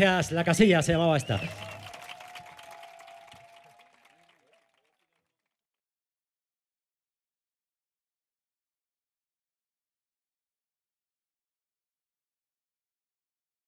gracias. La casilla se llamaba esta.